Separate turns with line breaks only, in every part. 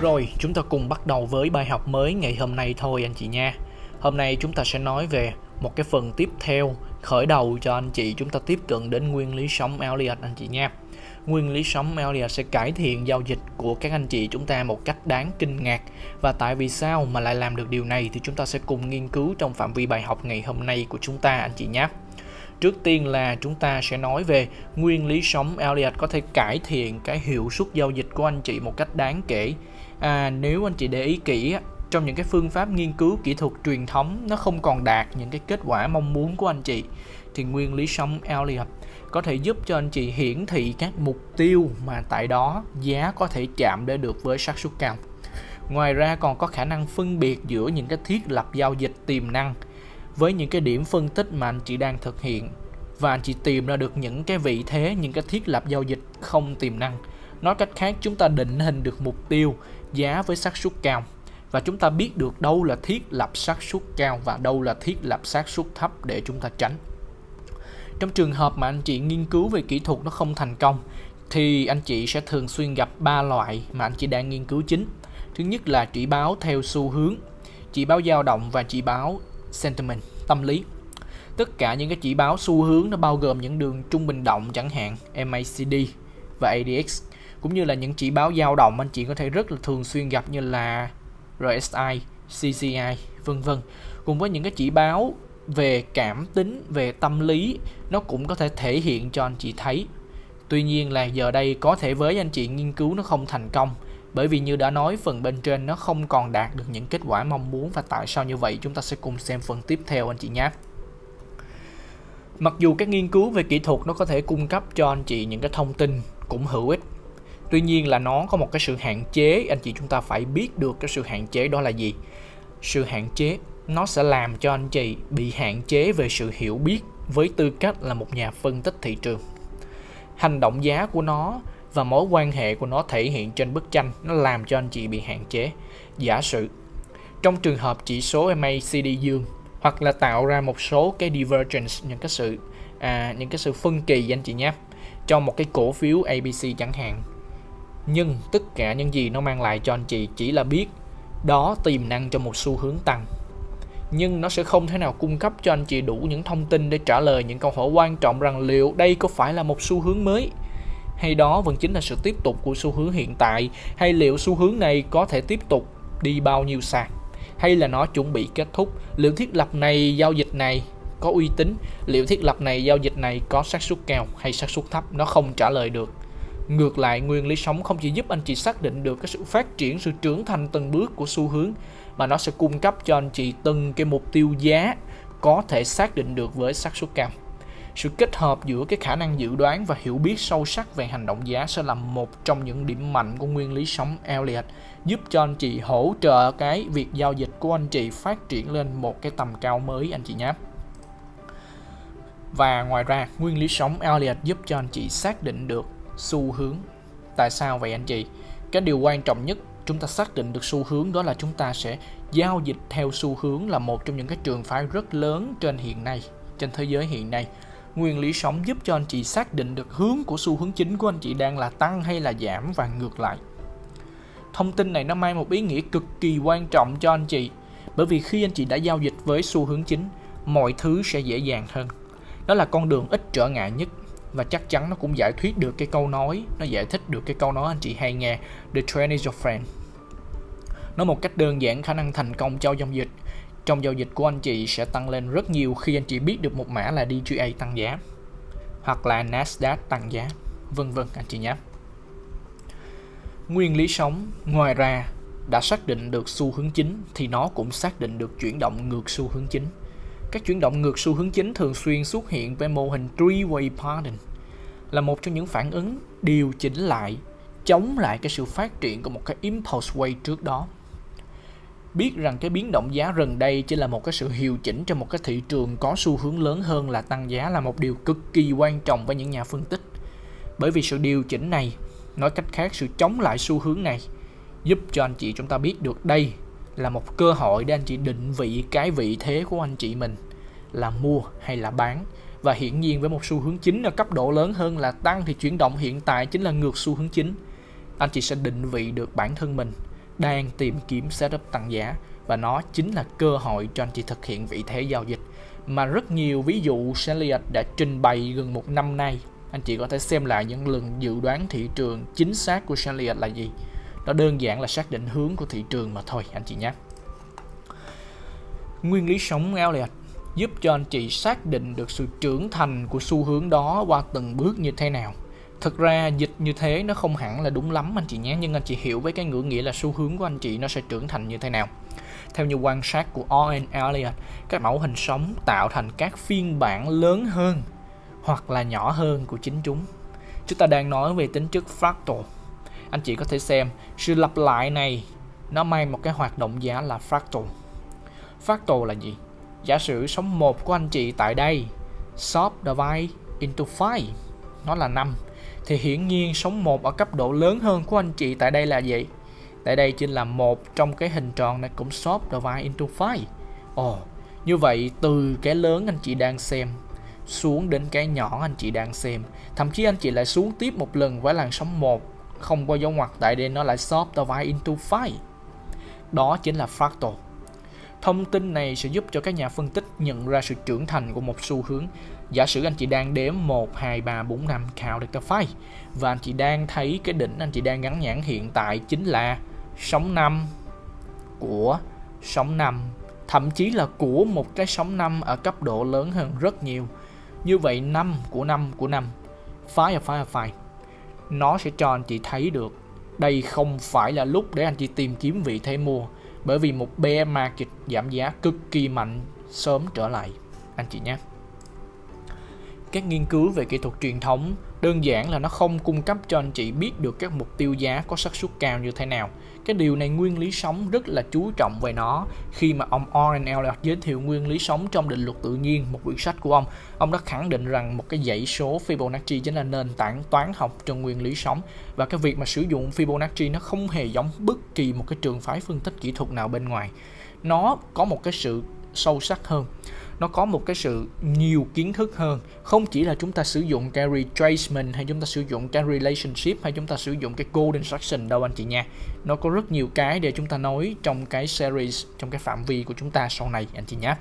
Rồi, chúng ta cùng bắt đầu với bài học mới ngày hôm nay thôi anh chị nha. Hôm nay chúng ta sẽ nói về một cái phần tiếp theo khởi đầu cho anh chị chúng ta tiếp cận đến nguyên lý sống Elliott anh chị nha. Nguyên lý sống Elliott sẽ cải thiện giao dịch của các anh chị chúng ta một cách đáng kinh ngạc. Và tại vì sao mà lại làm được điều này thì chúng ta sẽ cùng nghiên cứu trong phạm vi bài học ngày hôm nay của chúng ta anh chị nhé. Trước tiên là chúng ta sẽ nói về nguyên lý sống Elliott có thể cải thiện cái hiệu suất giao dịch của anh chị một cách đáng kể. À, nếu anh chị để ý kỹ trong những cái phương pháp nghiên cứu kỹ thuật truyền thống nó không còn đạt những cái kết quả mong muốn của anh chị thì nguyên lý sống Elliott có thể giúp cho anh chị hiển thị các mục tiêu mà tại đó giá có thể chạm để được với xác suất cao. Ngoài ra còn có khả năng phân biệt giữa những cái thiết lập giao dịch tiềm năng với những cái điểm phân tích mà anh chị đang thực hiện và anh chị tìm ra được những cái vị thế, những cái thiết lập giao dịch không tiềm năng. Nói cách khác, chúng ta định hình được mục tiêu giá với xác suất cao và chúng ta biết được đâu là thiết lập xác suất cao và đâu là thiết lập xác suất thấp để chúng ta tránh. Trong trường hợp mà anh chị nghiên cứu về kỹ thuật nó không thành công thì anh chị sẽ thường xuyên gặp ba loại mà anh chị đang nghiên cứu chính. Thứ nhất là chỉ báo theo xu hướng, chỉ báo dao động và chỉ báo sentiment, tâm lý. Tất cả những cái chỉ báo xu hướng nó bao gồm những đường trung bình động chẳng hạn MACD và ADX cũng như là những chỉ báo dao động anh chị có thể rất là thường xuyên gặp như là RSI, CCI, vân vân. Cùng với những cái chỉ báo về cảm tính, về tâm lý nó cũng có thể thể hiện cho anh chị thấy. Tuy nhiên là giờ đây có thể với anh chị nghiên cứu nó không thành công bởi vì như đã nói phần bên trên nó không còn đạt được những kết quả mong muốn và tại sao như vậy chúng ta sẽ cùng xem phần tiếp theo anh chị nhé. Mặc dù các nghiên cứu về kỹ thuật nó có thể cung cấp cho anh chị những cái thông tin cũng hữu ích Tuy nhiên là nó có một cái sự hạn chế anh chị chúng ta phải biết được cái sự hạn chế đó là gì. Sự hạn chế nó sẽ làm cho anh chị bị hạn chế về sự hiểu biết với tư cách là một nhà phân tích thị trường. Hành động giá của nó và mối quan hệ của nó thể hiện trên bức tranh nó làm cho anh chị bị hạn chế. Giả sử trong trường hợp chỉ số MACD dương hoặc là tạo ra một số cái divergence những cái sự à, những cái sự phân kỳ anh chị nhé cho một cái cổ phiếu ABC chẳng hạn nhưng tất cả những gì nó mang lại cho anh chị chỉ là biết, đó tiềm năng cho một xu hướng tăng. Nhưng nó sẽ không thể nào cung cấp cho anh chị đủ những thông tin để trả lời những câu hỏi quan trọng rằng liệu đây có phải là một xu hướng mới, hay đó vẫn chính là sự tiếp tục của xu hướng hiện tại, hay liệu xu hướng này có thể tiếp tục đi bao nhiêu xa, hay là nó chuẩn bị kết thúc. Liệu thiết lập này, giao dịch này có uy tín? Liệu thiết lập này, giao dịch này có xác suất cao hay xác suất thấp? Nó không trả lời được. Ngược lại, nguyên lý sống không chỉ giúp anh chị xác định được cái sự phát triển, sự trưởng thành từng bước của xu hướng mà nó sẽ cung cấp cho anh chị từng cái mục tiêu giá có thể xác định được với xác suất cao. Sự kết hợp giữa cái khả năng dự đoán và hiểu biết sâu sắc về hành động giá sẽ là một trong những điểm mạnh của nguyên lý sống Elliot, giúp cho anh chị hỗ trợ cái việc giao dịch của anh chị phát triển lên một cái tầm cao mới anh chị nhé. Và ngoài ra, nguyên lý sống Elliot giúp cho anh chị xác định được xu hướng. Tại sao vậy anh chị? Cái điều quan trọng nhất, chúng ta xác định được xu hướng đó là chúng ta sẽ giao dịch theo xu hướng là một trong những cái trường phái rất lớn trên hiện nay, trên thế giới hiện nay. Nguyên lý sống giúp cho anh chị xác định được hướng của xu hướng chính của anh chị đang là tăng hay là giảm và ngược lại. Thông tin này nó mang một ý nghĩa cực kỳ quan trọng cho anh chị, bởi vì khi anh chị đã giao dịch với xu hướng chính, mọi thứ sẽ dễ dàng hơn. Đó là con đường ít trở ngại nhất và chắc chắn nó cũng giải thuyết được cái câu nói, nó giải thích được cái câu nói anh chị hay nghe, the trend is your friend. Nói một cách đơn giản, khả năng thành công cho giao dịch. Trong giao dịch của anh chị sẽ tăng lên rất nhiều khi anh chị biết được một mã là DGA tăng giá, hoặc là Nasdaq tăng giá, vân vân, anh chị nhé. Nguyên lý sống, ngoài ra, đã xác định được xu hướng chính thì nó cũng xác định được chuyển động ngược xu hướng chính các chuyển động ngược xu hướng chính thường xuyên xuất hiện với mô hình three-way pattern là một trong những phản ứng điều chỉnh lại, chống lại cái sự phát triển của một cái impulse way trước đó. Biết rằng cái biến động giá gần đây chỉ là một cái sự hiệu chỉnh trong một cái thị trường có xu hướng lớn hơn là tăng giá là một điều cực kỳ quan trọng với những nhà phân tích. Bởi vì sự điều chỉnh này, nói cách khác sự chống lại xu hướng này, giúp cho anh chị chúng ta biết được đây là một cơ hội để anh chị định vị cái vị thế của anh chị mình, là mua hay là bán. Và hiển nhiên với một xu hướng chính ở cấp độ lớn hơn là tăng thì chuyển động hiện tại chính là ngược xu hướng chính. Anh chị sẽ định vị được bản thân mình, đang tìm kiếm setup tăng giá, và nó chính là cơ hội cho anh chị thực hiện vị thế giao dịch. Mà rất nhiều ví dụ Elliott đã trình bày gần một năm nay. Anh chị có thể xem lại những lần dự đoán thị trường chính xác của Elliott là gì đó đơn giản là xác định hướng của thị trường mà thôi, anh chị nhé. Nguyên lý sống Elliott giúp cho anh chị xác định được sự trưởng thành của xu hướng đó qua từng bước như thế nào. Thực ra, dịch như thế nó không hẳn là đúng lắm, anh chị nhé, nhưng anh chị hiểu với cái ngữ nghĩa là xu hướng của anh chị nó sẽ trưởng thành như thế nào. Theo như quan sát của Owen Elliott các mẫu hình sống tạo thành các phiên bản lớn hơn hoặc là nhỏ hơn của chính chúng. Chúng ta đang nói về tính chất fractal anh chị có thể xem sự lặp lại này nó mang một cái hoạt động giá là fractal. Fractal là gì? Giả sử sóng một của anh chị tại đây shop divide into 5 nó là 5 thì hiển nhiên sóng một ở cấp độ lớn hơn của anh chị tại đây là gì tại đây chính là một trong cái hình tròn này cũng shop divide into 5 ồ oh, như vậy từ cái lớn anh chị đang xem xuống đến cái nhỏ anh chị đang xem. Thậm chí anh chị lại xuống tiếp một lần với làn sóng 1 không có dấu ngoặc tại đây nó lại shop divide into 5 đó chính là fractal Thông tin này sẽ giúp cho các nhà phân tích nhận ra sự trưởng thành của một xu hướng. Giả sử anh chị đang đếm 1, 2, 3, 4, 5 count được file và anh chị đang thấy cái đỉnh anh chị đang gắn nhãn hiện tại chính là sóng 5 của sóng 5 thậm chí là của một cái sóng 5 ở cấp độ lớn hơn rất nhiều. Như vậy 5 của 5 của 5 file file file nó sẽ cho anh chị thấy được. Đây không phải là lúc để anh chị tìm kiếm vị thế mua, bởi vì một bear market giảm giá cực kỳ mạnh sớm trở lại. Anh chị nhé các nghiên cứu về kỹ thuật truyền thống. Đơn giản là nó không cung cấp cho anh chị biết được các mục tiêu giá có xác suất cao như thế nào. Cái điều này nguyên lý sống rất là chú trọng về nó. Khi mà ông Warren Elliott giới thiệu nguyên lý sống trong định luật tự nhiên, một quyển sách của ông ông đã khẳng định rằng một cái dãy số Fibonacci chính là nền tảng toán học trong nguyên lý sống. Và cái việc mà sử dụng Fibonacci nó không hề giống bất kỳ một cái trường phái phân tích kỹ thuật nào bên ngoài. Nó có một cái sự sâu sắc hơn nó có một cái sự nhiều kiến thức hơn. Không chỉ là chúng ta sử dụng cái retracement hay chúng ta sử dụng cái relationship hay chúng ta sử dụng cái golden section đâu anh chị nha. Nó có rất nhiều cái để chúng ta nói trong cái series, trong cái phạm vi của chúng ta sau này, anh chị nhé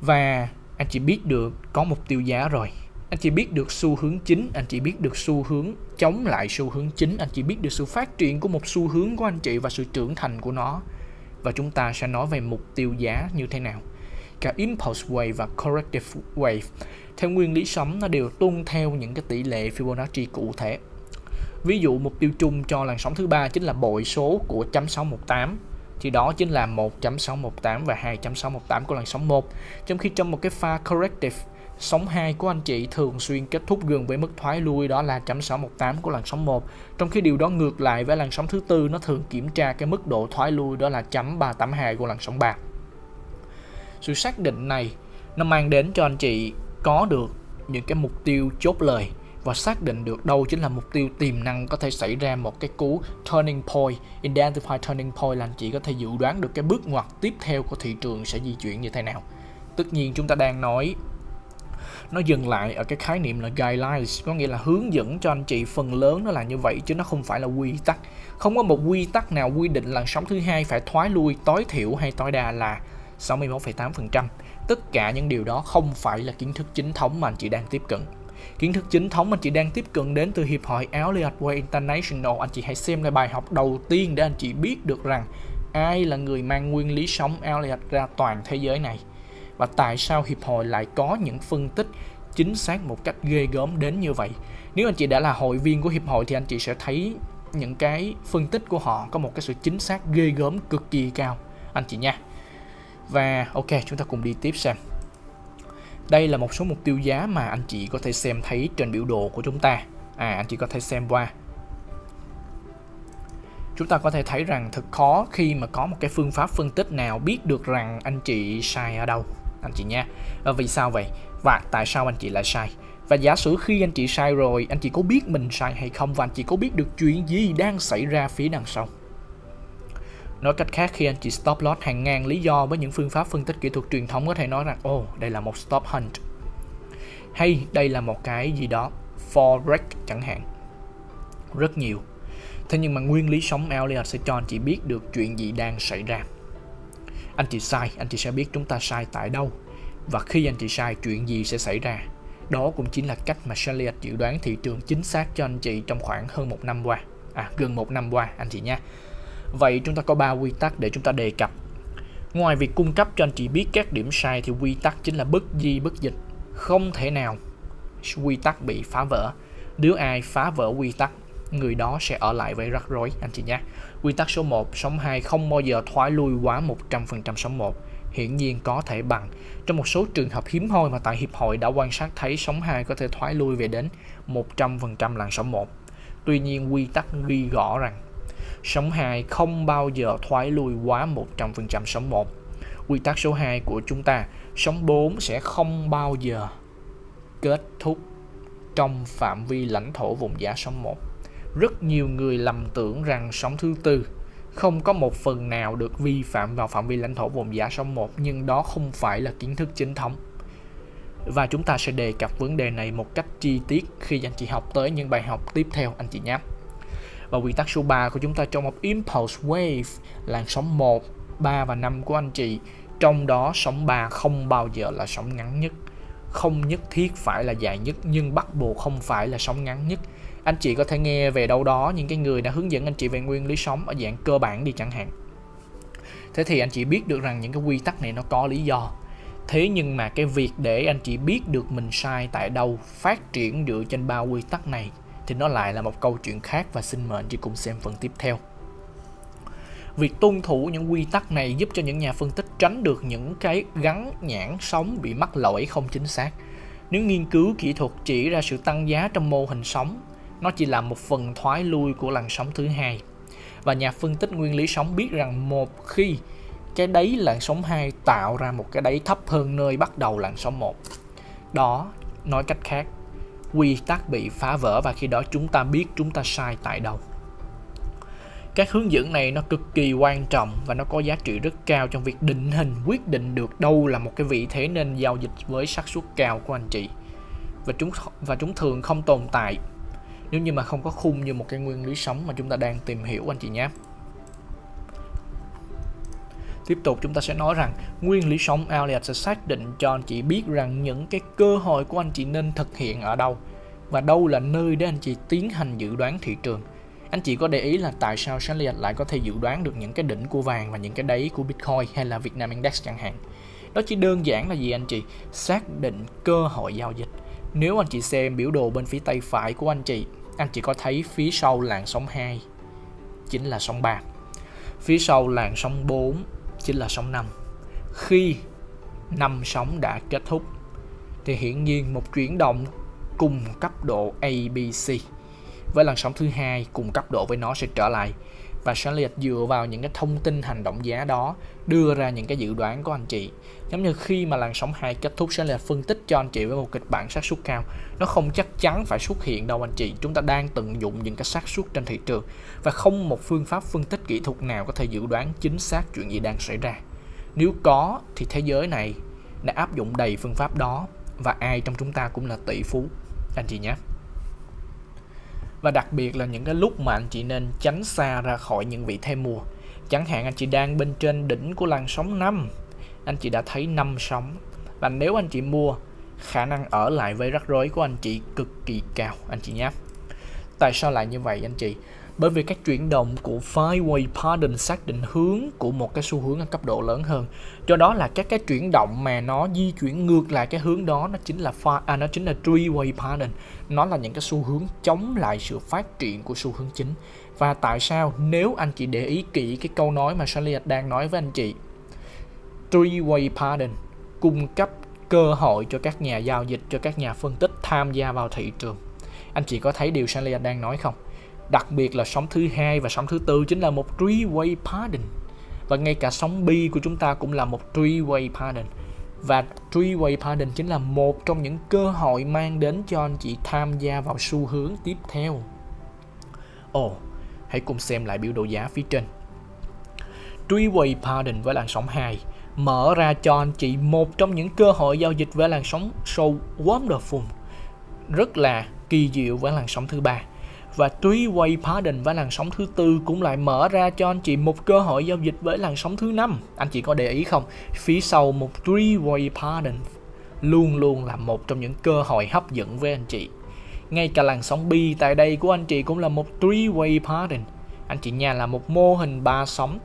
và anh chị biết được có mục tiêu giá rồi. Anh chị biết được xu hướng chính, anh chị biết được xu hướng chống lại xu hướng chính, anh chị biết được sự phát triển của một xu hướng của anh chị và sự trưởng thành của nó. Và chúng ta sẽ nói về mục tiêu giá như thế nào cả impulse wave và corrective wave. Theo nguyên lý sóng, nó đều tuân theo những cái tỷ lệ Fibonacci cụ thể. Ví dụ, mục tiêu chung cho làn sóng thứ ba chính là bội số của chấm 618 thì đó chính là 1.618 và 2.618 của làn sóng 1 trong khi trong một cái pha corrective, sóng 2 của anh chị thường xuyên kết thúc gần với mức thoái lui, đó là 1.618 của làn sóng 1 trong khi điều đó ngược lại với làn sóng thứ tư, nó thường kiểm tra cái mức độ thoái lui, đó là 1.382 của làn sóng 3 sự xác định này nó mang đến cho anh chị có được những cái mục tiêu chốt lời và xác định được đâu chính là mục tiêu tiềm năng có thể xảy ra một cái cú turning point, identify turning point là anh chị có thể dự đoán được cái bước ngoặt tiếp theo của thị trường sẽ di chuyển như thế nào. Tất nhiên chúng ta đang nói nó dừng lại ở cái khái niệm là guidelines, có nghĩa là hướng dẫn cho anh chị phần lớn nó là như vậy chứ nó không phải là quy tắc. Không có một quy tắc nào quy định làn sóng thứ hai phải thoái lui, tối thiểu hay tối đa là 61,8%. Tất cả những điều đó không phải là kiến thức chính thống mà anh chị đang tiếp cận. Kiến thức chính thống anh chị đang tiếp cận đến từ Hiệp hội Elliott Way International. Anh chị hãy xem lại bài học đầu tiên để anh chị biết được rằng ai là người mang nguyên lý sống Elliott ra toàn thế giới này. Và tại sao Hiệp hội lại có những phân tích chính xác một cách ghê gớm đến như vậy. Nếu anh chị đã là hội viên của Hiệp hội thì anh chị sẽ thấy những cái phân tích của họ có một cái sự chính xác ghê gớm cực kỳ cao anh chị nha và ok, chúng ta cùng đi tiếp xem. Đây là một số mục tiêu giá mà anh chị có thể xem thấy trên biểu đồ của chúng ta. À, anh chị có thể xem qua. Chúng ta có thể thấy rằng thật khó khi mà có một cái phương pháp phân tích nào biết được rằng anh chị sai ở đâu. Anh chị nha. Và vì sao vậy? Và tại sao anh chị lại sai? Và giả sử khi anh chị sai rồi, anh chị có biết mình sai hay không và anh chị có biết được chuyện gì đang xảy ra phía đằng sau? Nói cách khác khi anh chị stop loss hàng ngàn lý do với những phương pháp phân tích kỹ thuật truyền thống có thể nói rằng ồ oh, đây là một stop hunt hay đây là một cái gì đó forex chẳng hạn rất nhiều Thế nhưng mà nguyên lý sống Elliot sẽ cho anh chị biết được chuyện gì đang xảy ra. Anh chị sai, anh chị sẽ biết chúng ta sai tại đâu. Và khi anh chị sai, chuyện gì sẽ xảy ra. Đó cũng chính là cách mà Elliot dự đoán thị trường chính xác cho anh chị trong khoảng hơn một năm qua. À, gần một năm qua anh chị nha. Vậy chúng ta có 3 quy tắc để chúng ta đề cập. Ngoài việc cung cấp cho anh chị biết các điểm sai thì quy tắc chính là bất di bất dịch. Không thể nào quy tắc bị phá vỡ. Nếu ai phá vỡ quy tắc, người đó sẽ ở lại với rắc rối anh chị nhé. Quy tắc số 1, sóng 2 không bao giờ thoái lui quá 100% sóng 1. Hiển nhiên có thể bằng. Trong một số trường hợp hiếm hoi mà tại Hiệp hội đã quan sát thấy sóng 2 có thể thoái lui về đến 100% làn sóng 1. Tuy nhiên quy tắc ghi rõ rằng sóng 2 không bao giờ thoái lui quá 100% sóng 1. Quy tắc số 2 của chúng ta, sóng 4 sẽ không bao giờ kết thúc trong phạm vi lãnh thổ vùng giá sóng 1. Rất nhiều người lầm tưởng rằng sóng thứ tư không có một phần nào được vi phạm vào phạm vi lãnh thổ vùng giá sóng 1 nhưng đó không phải là kiến thức chính thống. Và chúng ta sẽ đề cập vấn đề này một cách chi tiết khi anh chị học tới những bài học tiếp theo anh chị nhé. Và quy tắc số 3 của chúng ta trong một impulse wave làn sóng 1, 3 và 5 của anh chị. Trong đó sóng 3 không bao giờ là sóng ngắn nhất. Không nhất thiết phải là dài nhất nhưng bắt buộc không phải là sóng ngắn nhất. Anh chị có thể nghe về đâu đó những cái người đã hướng dẫn anh chị về nguyên lý sóng ở dạng cơ bản đi chẳng hạn. Thế thì anh chị biết được rằng những cái quy tắc này nó có lý do. Thế nhưng mà cái việc để anh chị biết được mình sai tại đâu phát triển dựa trên ba quy tắc này thì nó lại là một câu chuyện khác và xin mời anh chị cùng xem phần tiếp theo Việc tuân thủ những quy tắc này giúp cho những nhà phân tích tránh được những cái gắn nhãn sóng bị mắc lỗi không chính xác. Nếu nghiên cứu kỹ thuật chỉ ra sự tăng giá trong mô hình sóng, nó chỉ là một phần thoái lui của làn sóng thứ hai. Và nhà phân tích nguyên lý sóng biết rằng một khi cái đáy làn sóng 2 tạo ra một cái đáy thấp hơn nơi bắt đầu làn sóng 1. Đó, nói cách khác, quy tắc bị phá vỡ và khi đó chúng ta biết chúng ta sai tại đâu. Các hướng dẫn này nó cực kỳ quan trọng và nó có giá trị rất cao trong việc định hình, quyết định được đâu là một cái vị thế nên giao dịch với xác suất cao của anh chị. Và chúng và chúng thường không tồn tại nếu như mà không có khung như một cái nguyên lý sống mà chúng ta đang tìm hiểu, anh chị nhé. Tiếp tục chúng ta sẽ nói rằng nguyên lý sống Elliot sẽ xác định cho anh chị biết rằng những cái cơ hội của anh chị nên thực hiện ở đâu và đâu là nơi để anh chị tiến hành dự đoán thị trường. Anh chị có để ý là tại sao Elliot lại có thể dự đoán được những cái đỉnh của vàng và những cái đáy của Bitcoin hay là Vietnam Index chẳng hạn? Đó chỉ đơn giản là gì anh chị? Xác định cơ hội giao dịch. Nếu anh chị xem biểu đồ bên phía tay phải của anh chị anh chị có thấy phía sau làn sóng 2 chính là sóng 3 phía sau làn sóng 4 chính là sóng 5 khi năm sóng đã kết thúc, thì hiển nhiên một chuyển động cùng cấp độ ABC với làn sóng thứ hai cùng cấp độ với nó sẽ trở lại và Charlotte dựa vào những cái thông tin hành động giá đó, đưa ra những cái dự đoán của anh chị. Giống như khi mà làn sóng 2 kết thúc Charlotte phân tích cho anh chị với một kịch bản xác suất cao. Nó không chắc chắn phải xuất hiện đâu anh chị, chúng ta đang tận dụng những cái xác suất trên thị trường và không một phương pháp phân tích kỹ thuật nào có thể dự đoán chính xác chuyện gì đang xảy ra. Nếu có thì thế giới này đã áp dụng đầy phương pháp đó và ai trong chúng ta cũng là tỷ phú. Anh chị nhé và đặc biệt là những cái lúc mà anh chị nên tránh xa ra khỏi những vị thế mùa chẳng hạn anh chị đang bên trên đỉnh của làn sóng 5 anh chị đã thấy năm sóng. Và nếu anh chị mua, khả năng ở lại với rắc rối của anh chị cực kỳ cao. Anh chị nhé. Tại sao lại như vậy anh chị? Bởi vì các chuyển động của Fireway Pardon xác định hướng của một cái xu hướng ở cấp độ lớn hơn. Do đó là các cái chuyển động mà nó di chuyển ngược lại cái hướng đó nó chính là pha, à, nó chính là Three-way Pardon nó là những cái xu hướng chống lại sự phát triển của xu hướng chính. Và tại sao nếu anh chị để ý kỹ cái câu nói mà Charlie đang nói với anh chị Three-way Pardon cung cấp cơ hội cho các nhà giao dịch cho các nhà phân tích tham gia vào thị trường. Anh chị có thấy điều Charlie đang nói không? Đặc biệt là sóng thứ hai và sóng thứ tư chính là một three-way pardon. Và ngay cả sóng B của chúng ta cũng là một three-way pardon. Và three-way pardon chính là một trong những cơ hội mang đến cho anh chị tham gia vào xu hướng tiếp theo. Ồ, oh, hãy cùng xem lại biểu đồ giá phía trên. Three-way pardon với làn sóng 2 mở ra cho anh chị một trong những cơ hội giao dịch với làn sóng show wonderful rất là kỳ diệu với làn sóng thứ ba và three quay pardon với làn sóng thứ tư cũng lại mở ra cho anh chị một cơ hội giao dịch với làn sóng thứ năm. Anh chị có để ý không? Phía sau một three way pardon luôn luôn là một trong những cơ hội hấp dẫn với anh chị. Ngay cả làn sóng B tại đây của anh chị cũng là một three way pardon anh chị nhà là một mô hình ba sóng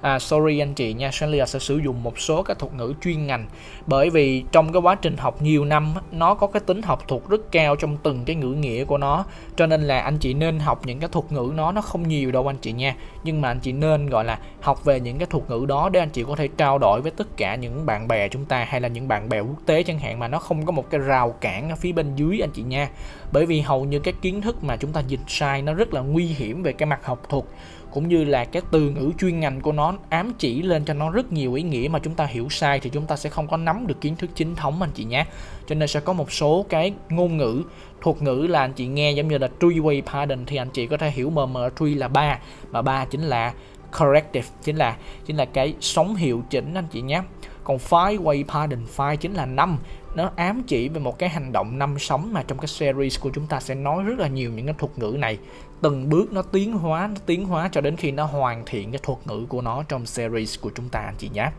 à, sorry anh chị nha Shanlia sẽ sử dụng một số các thuật ngữ chuyên ngành. Bởi vì trong cái quá trình học nhiều năm nó có cái tính học thuật rất cao trong từng cái ngữ nghĩa của nó. Cho nên là anh chị nên học những cái thuật ngữ nó nó không nhiều đâu anh chị nha. Nhưng mà anh chị nên gọi là học về những cái thuật ngữ đó để anh chị có thể trao đổi với tất cả những bạn bè chúng ta hay là những bạn bè quốc tế chẳng hạn mà nó không có một cái rào cản ở phía bên dưới anh chị nha. Bởi vì hầu như các kiến thức mà chúng ta dịch sai nó rất là nguy hiểm về cái mặt học thuật cũng như là cái từ ngữ chuyên ngành của nó ám chỉ lên cho nó rất nhiều ý nghĩa mà chúng ta hiểu sai thì chúng ta sẽ không có nắm được kiến thức chính thống anh chị nhé. Cho nên sẽ có một số cái ngôn ngữ thuật ngữ là anh chị nghe giống như là three way pardon thì anh chị có thể hiểu mờ mờ three là ba, mà ba chính là corrective, chính là chính là cái sóng hiệu chỉnh anh chị nhé. Còn five way pardon, five chính là năm nó ám chỉ về một cái hành động năm sống mà trong cái series của chúng ta sẽ nói rất là nhiều những cái thuật ngữ này. Từng bước nó tiến hóa, nó tiến hóa cho đến khi nó hoàn thiện cái thuật ngữ của nó trong series của chúng ta, anh chị nhé.